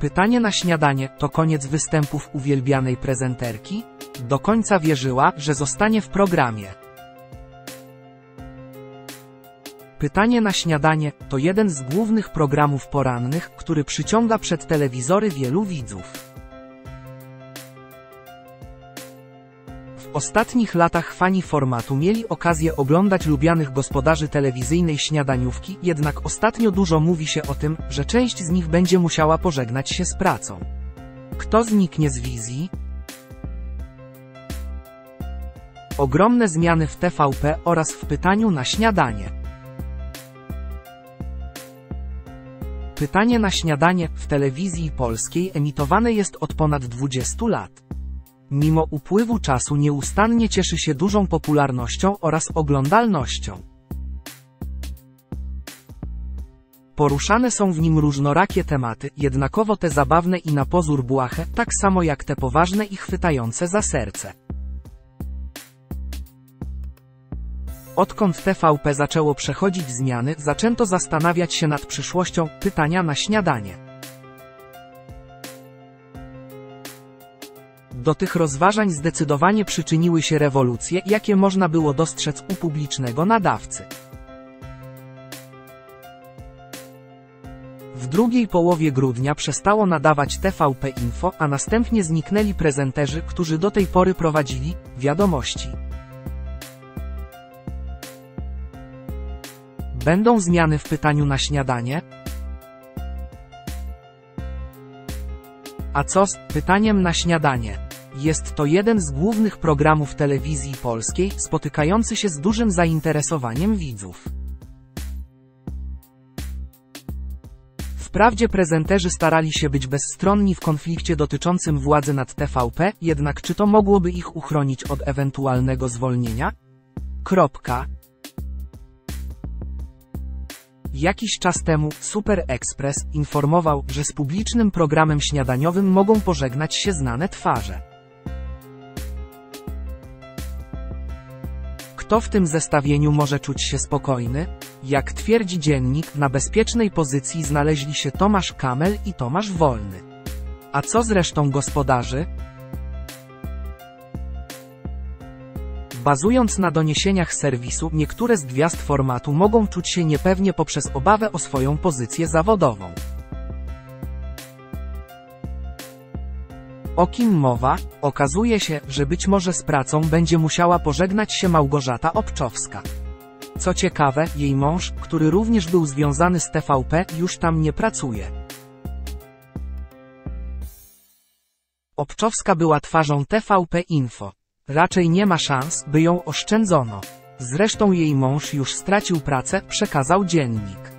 Pytanie na śniadanie to koniec występów uwielbianej prezenterki? Do końca wierzyła, że zostanie w programie. Pytanie na śniadanie to jeden z głównych programów porannych, który przyciąga przed telewizory wielu widzów. Ostatnich latach fani formatu mieli okazję oglądać lubianych gospodarzy telewizyjnej śniadaniówki, jednak ostatnio dużo mówi się o tym, że część z nich będzie musiała pożegnać się z pracą. Kto zniknie z wizji? Ogromne zmiany w TVP oraz w pytaniu na śniadanie. Pytanie na śniadanie w telewizji polskiej emitowane jest od ponad 20 lat. Mimo upływu czasu nieustannie cieszy się dużą popularnością oraz oglądalnością. Poruszane są w nim różnorakie tematy, jednakowo te zabawne i na pozór błahe, tak samo jak te poważne i chwytające za serce. Odkąd TVP zaczęło przechodzić zmiany, zaczęto zastanawiać się nad przyszłością pytania na śniadanie. Do tych rozważań zdecydowanie przyczyniły się rewolucje, jakie można było dostrzec u publicznego nadawcy. W drugiej połowie grudnia przestało nadawać TVP Info, a następnie zniknęli prezenterzy, którzy do tej pory prowadzili wiadomości. Będą zmiany w pytaniu na śniadanie? A co z pytaniem na śniadanie? Jest to jeden z głównych programów telewizji polskiej, spotykający się z dużym zainteresowaniem widzów. Wprawdzie prezenterzy starali się być bezstronni w konflikcie dotyczącym władzy nad TVP, jednak czy to mogłoby ich uchronić od ewentualnego zwolnienia? Kropka. Jakiś czas temu Super Express informował, że z publicznym programem śniadaniowym mogą pożegnać się znane twarze. Kto w tym zestawieniu może czuć się spokojny? Jak twierdzi dziennik, na bezpiecznej pozycji znaleźli się Tomasz Kamel i Tomasz Wolny. A co z resztą gospodarzy? Bazując na doniesieniach serwisu, niektóre z gwiazd formatu mogą czuć się niepewnie poprzez obawę o swoją pozycję zawodową. O kim mowa? Okazuje się, że być może z pracą będzie musiała pożegnać się Małgorzata Obczowska. Co ciekawe, jej mąż, który również był związany z TVP, już tam nie pracuje. Obczowska była twarzą TVP Info. Raczej nie ma szans, by ją oszczędzono. Zresztą jej mąż już stracił pracę, przekazał dziennik.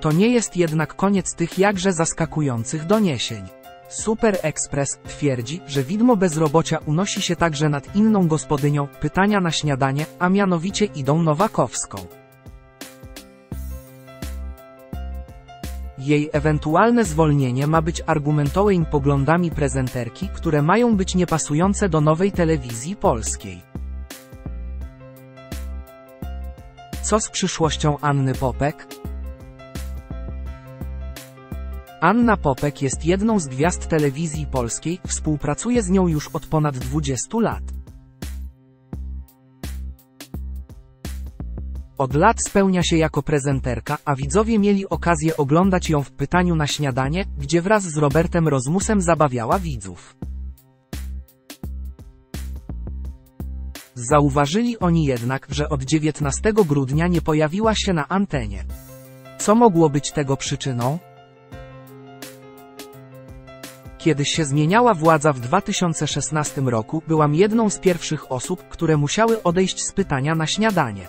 To nie jest jednak koniec tych jakże zaskakujących doniesień. Super Express twierdzi, że widmo bezrobocia unosi się także nad inną gospodynią pytania na śniadanie, a mianowicie Idą Nowakowską. Jej ewentualne zwolnienie ma być argumentowanym poglądami prezenterki, które mają być niepasujące do nowej telewizji polskiej. Co z przyszłością Anny Popek? Anna Popek jest jedną z gwiazd telewizji polskiej, współpracuje z nią już od ponad 20 lat. Od lat spełnia się jako prezenterka, a widzowie mieli okazję oglądać ją w pytaniu na śniadanie, gdzie wraz z Robertem Rozmusem zabawiała widzów. Zauważyli oni jednak, że od 19 grudnia nie pojawiła się na antenie. Co mogło być tego przyczyną? Kiedy się zmieniała władza w 2016 roku, byłam jedną z pierwszych osób, które musiały odejść z pytania na śniadanie.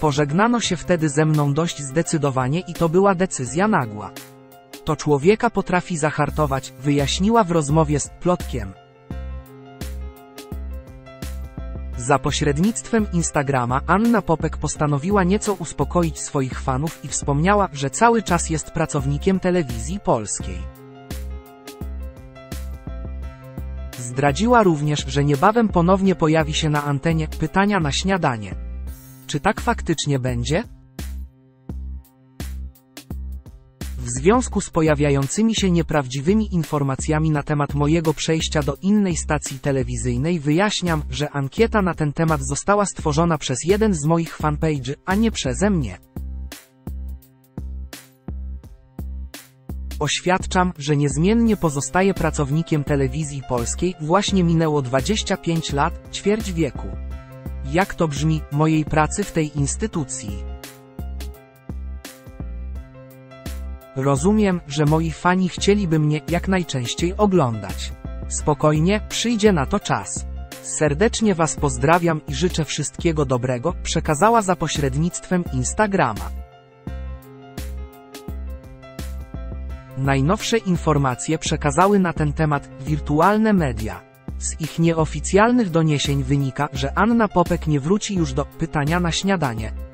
Pożegnano się wtedy ze mną dość zdecydowanie i to była decyzja nagła. To człowieka potrafi zahartować, wyjaśniła w rozmowie z Plotkiem. Za pośrednictwem Instagrama Anna Popek postanowiła nieco uspokoić swoich fanów i wspomniała, że cały czas jest pracownikiem telewizji polskiej. Zdradziła również, że niebawem ponownie pojawi się na antenie pytania na śniadanie. Czy tak faktycznie będzie? Związku z pojawiającymi się nieprawdziwymi informacjami na temat mojego przejścia do innej stacji telewizyjnej wyjaśniam, że ankieta na ten temat została stworzona przez jeden z moich fanpage'y, a nie przeze mnie. Oświadczam, że niezmiennie pozostaję pracownikiem telewizji polskiej, właśnie minęło 25 lat, ćwierć wieku. Jak to brzmi, mojej pracy w tej instytucji. Rozumiem, że moi fani chcieliby mnie jak najczęściej oglądać. Spokojnie, przyjdzie na to czas. Serdecznie Was pozdrawiam i życzę wszystkiego dobrego, przekazała za pośrednictwem Instagrama. Najnowsze informacje przekazały na ten temat wirtualne media. Z ich nieoficjalnych doniesień wynika, że Anna Popek nie wróci już do pytania na śniadanie.